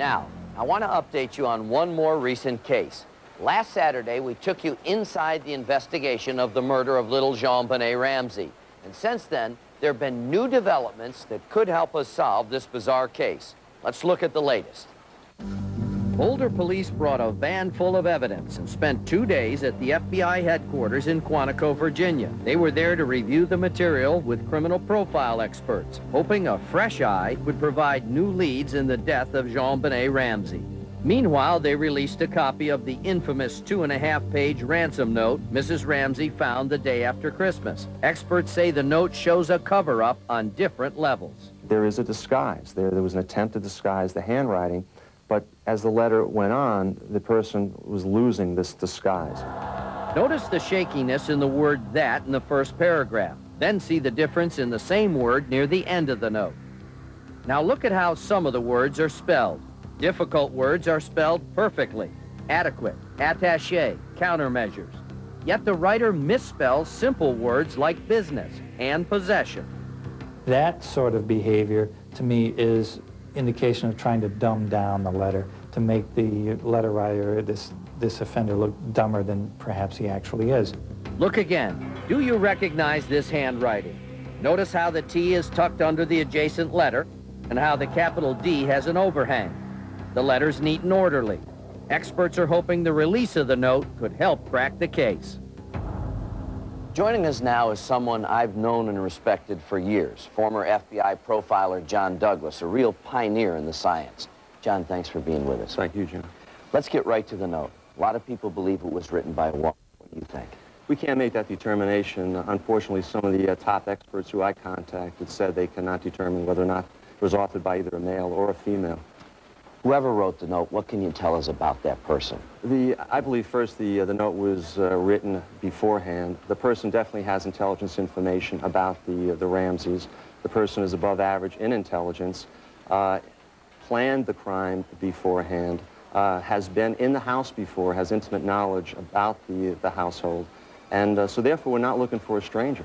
Now, I want to update you on one more recent case. Last Saturday, we took you inside the investigation of the murder of little JonBenét Ramsey. And since then, there have been new developments that could help us solve this bizarre case. Let's look at the latest. Boulder police brought a van full of evidence and spent two days at the FBI headquarters in Quantico, Virginia. They were there to review the material with criminal profile experts, hoping a fresh eye would provide new leads in the death of JonBenét Ramsey. Meanwhile, they released a copy of the infamous two and a half page ransom note Mrs. Ramsey found the day after Christmas. Experts say the note shows a cover up on different levels. There is a disguise. There, there was an attempt to disguise the handwriting, but as the letter went on, the person was losing this disguise. Notice the shakiness in the word that in the first paragraph. Then see the difference in the same word near the end of the note. Now look at how some of the words are spelled. Difficult words are spelled perfectly. Adequate, attaché, countermeasures. Yet the writer misspells simple words like business and possession. That sort of behavior, to me, is indication of trying to dumb down the letter to make the letter writer, this, this offender, look dumber than perhaps he actually is. Look again. Do you recognize this handwriting? Notice how the T is tucked under the adjacent letter and how the capital D has an overhang. The letter's neat and orderly. Experts are hoping the release of the note could help crack the case. Joining us now is someone I've known and respected for years, former FBI profiler John Douglas, a real pioneer in the science. John, thanks for being with us. Thank you, Jim. Let's get right to the note. A lot of people believe it was written by a woman. What do you think? We can't make that determination. Unfortunately, some of the uh, top experts who I contacted said they cannot determine whether or not it was authored by either a male or a female. Whoever wrote the note, what can you tell us about that person? The, I believe first the, uh, the note was uh, written beforehand. The person definitely has intelligence information about the, uh, the Ramseys. The person is above average in intelligence, uh, planned the crime beforehand, uh, has been in the house before, has intimate knowledge about the, the household. And uh, so therefore, we're not looking for a stranger.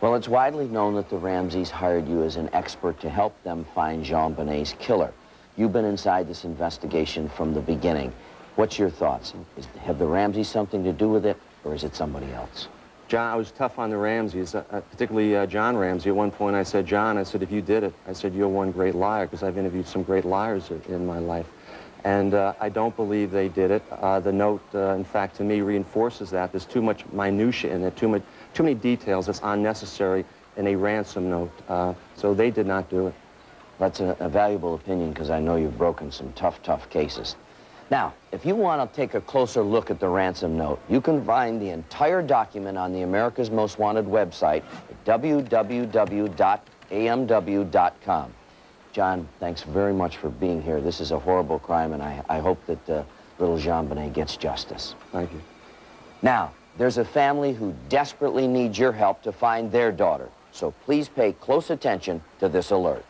Well, it's widely known that the Ramseys hired you as an expert to help them find JonBenét's killer. You've been inside this investigation from the beginning. What's your thoughts? Is, have the Ramseys something to do with it, or is it somebody else? John, I was tough on the Ramseys, uh, uh, particularly uh, John Ramsey. At one point, I said, John, I said, if you did it, I said, you're one great liar, because I've interviewed some great liars in my life. And uh, I don't believe they did it. Uh, the note, uh, in fact, to me, reinforces that. There's too much minutia in it, too, much, too many details that's unnecessary in a ransom note. so they did not do it. That's a, a valuable opinion because I know you've broken some tough, tough cases. Now, if you want to take a closer look at the ransom note, you can find the entire document on the America's Most Wanted website at www.amw.com. John, thanks very much for being here. This is a horrible crime, and I, I hope that uh, little JonBenét gets justice. Thank you. Now, there's a family who desperately needs your help to find their daughter, so please pay close attention to this alert.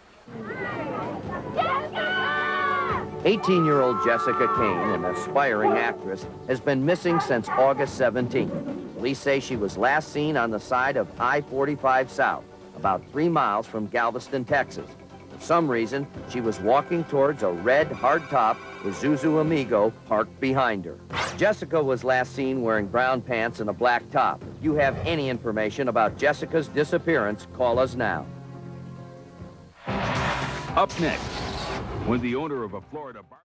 18-year-old Jessica Cain, an aspiring actress, has been missing since August 17th. Police say she was last seen on the side of I-45 South, about three miles from Galveston, Texas. For some reason, she was walking towards a red hardtop Isuzu Amigo parked behind her. Jessica was last seen wearing brown pants and a black top. If you have any information about Jessica's disappearance, call us now. Up next, when the owner of a Florida bar